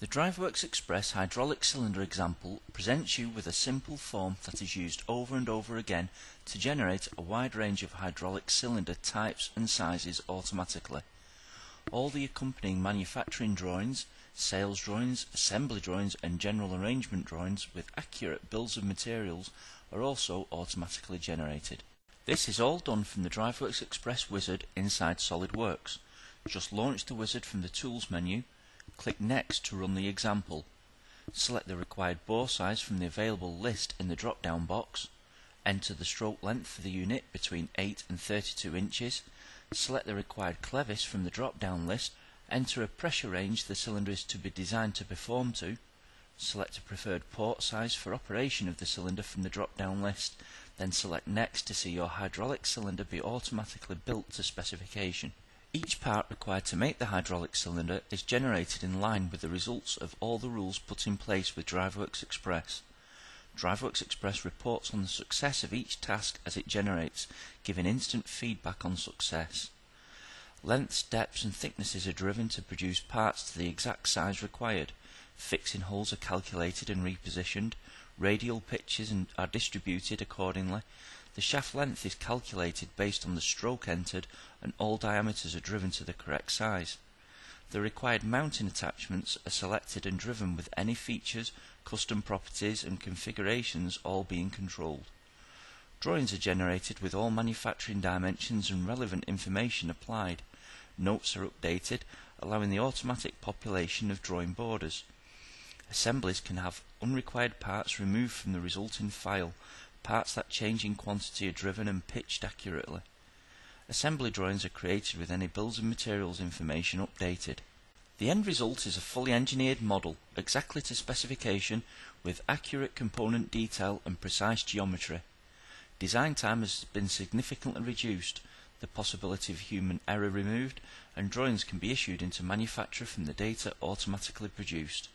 The DriveWorksXpress hydraulic cylinder example presents you with a simple form that is used over and over again to generate a wide range of hydraulic cylinder types and sizes automatically. All the accompanying manufacturing drawings, sales drawings, assembly drawings and general arrangement drawings with accurate bills of materials are also automatically generated. This is all done from the DriveWorksXpress wizard inside SolidWorks. Just launch the wizard from the Tools menu Click Next to run the example. Select the required bore size from the available list in the drop-down box. Enter the stroke length for the unit between 8 and 32 inches. Select the required clevis from the drop-down list. Enter a pressure range the cylinder is to be designed to perform to. Select a preferred port size for operation of the cylinder from the drop-down list. Then select Next to see your hydraulic cylinder be automatically built to specification. Each part required to make the hydraulic cylinder is generated in line with the results of all the rules put in place with DriveWorksXpress. DriveWorks Express reports on the success of each task as it generates, giving instant feedback on success. Lengths, depths and thicknesses are driven to produce parts to the exact size required. Fixing holes are calculated and repositioned. Radial pitches are distributed accordingly. The shaft length is calculated based on the stroke entered and all diameters are driven to the correct size. The required mounting attachments are selected and driven with any features, custom properties and configurations all being controlled. Drawings are generated with all manufacturing dimensions and relevant information applied. Notes are updated, allowing the automatic population of drawing borders. Assemblies can have unrequired parts removed from the resulting file Parts that change in quantity are driven and pitched accurately. Assembly drawings are created with any bills of materials information updated. The end result is a fully engineered model, exactly to specification, with accurate component detail and precise geometry. Design time has been significantly reduced, the possibility of human error removed, and drawings can be issued into manufacture from the data automatically produced.